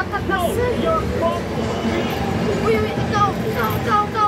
Wait, wait, go, go, go.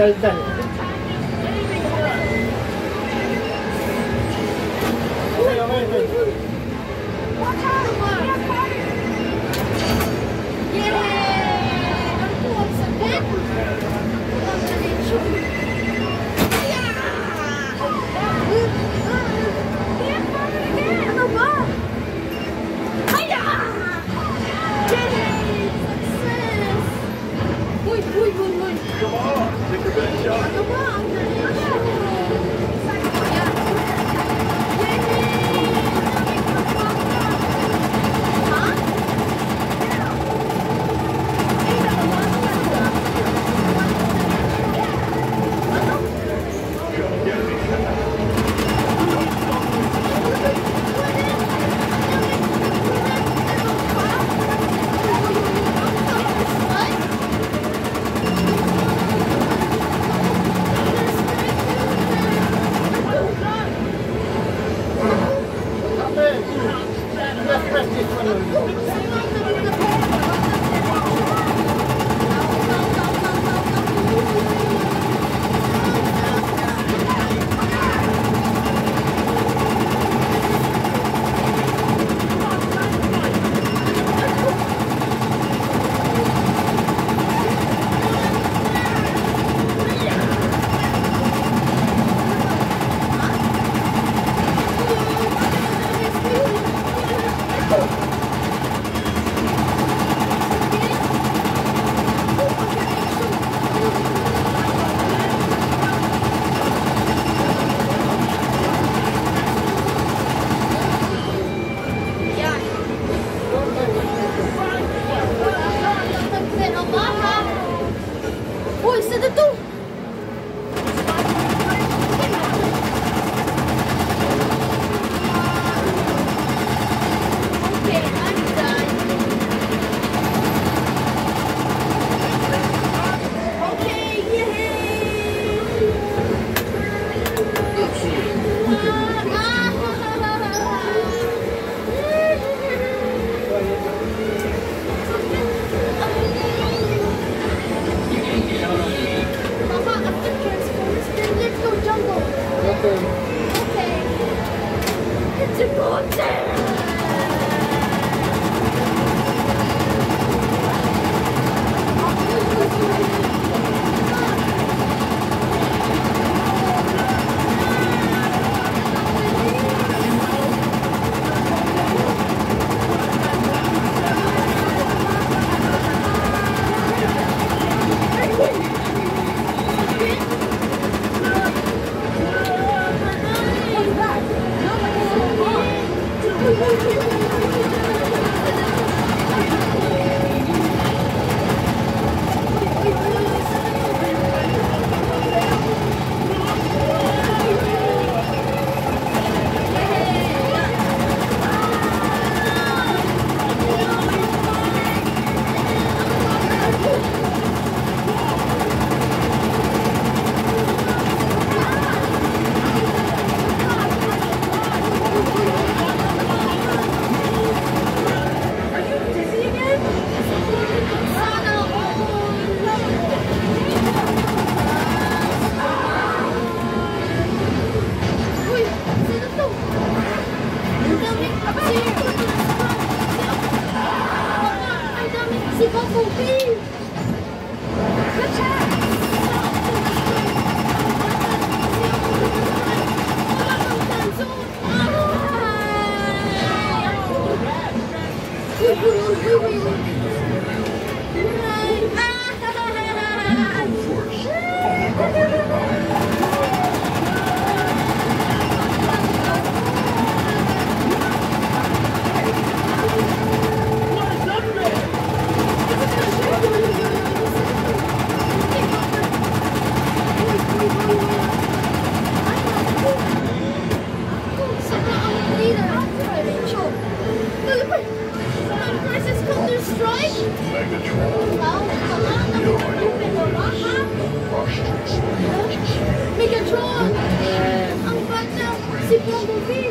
下次再 Ah si bon bébé.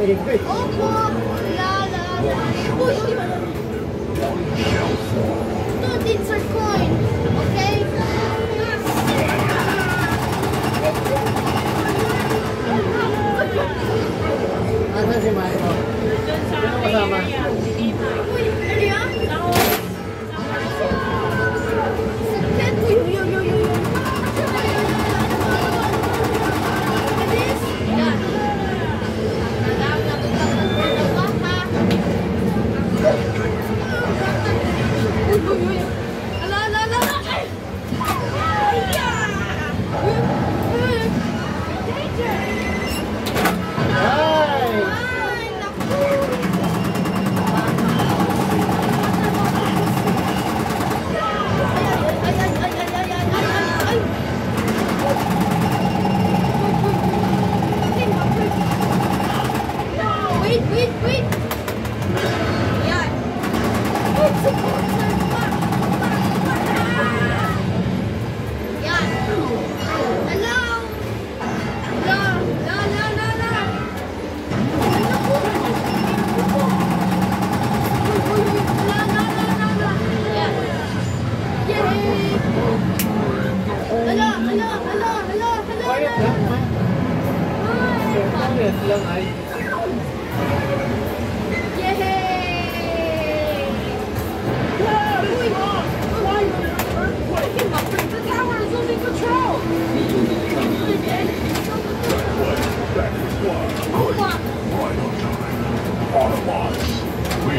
我靠！啦啦啦！我。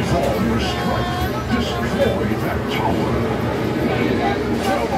Perform your strike. Destroy that tower.